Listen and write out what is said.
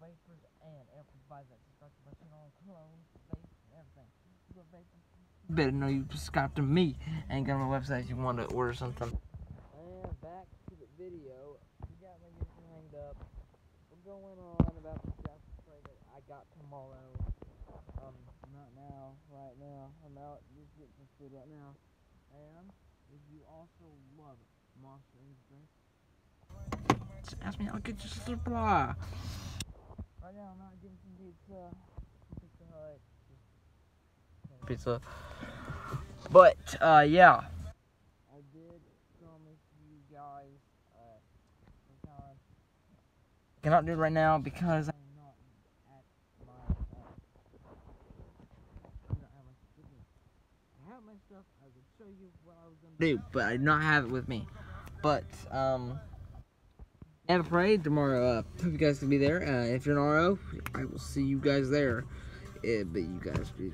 Vapors and everybody that subscribes to my channel, clones, vapes, and everything. You love vapors? You better know you subscribe to me and go on my website if you want to order something. And back to the video. You got me getting hanged up. We're going on about the that I got tomorrow. Um, not now, right now. I'm out just getting some food right now. And if you also love Monster Energy drink, just ask me, I'll get you some supply. I'm not getting some pizza. Pizza. But, uh, yeah. I did promise you guys, uh, sometime. Cannot do it right now because I'm not at my, uh, I have my stuff. I have my stuff, I would show you what I was gonna do, but I do not have it with me. But, um, have a parade tomorrow. Uh, hope you guys can be there. Uh, if you're an RO, I will see you guys there. Uh, but you guys be